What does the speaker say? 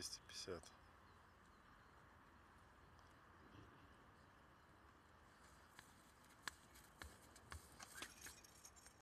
250